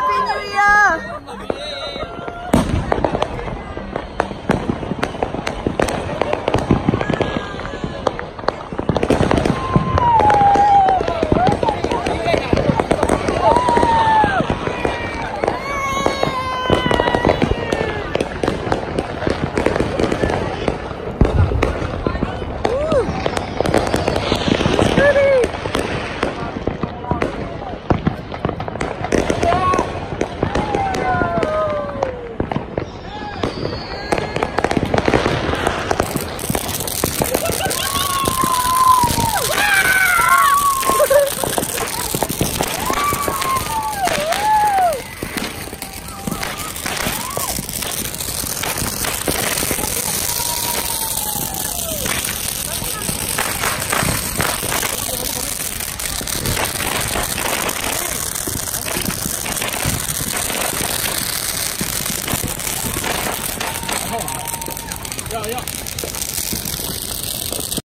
happy new year 要要。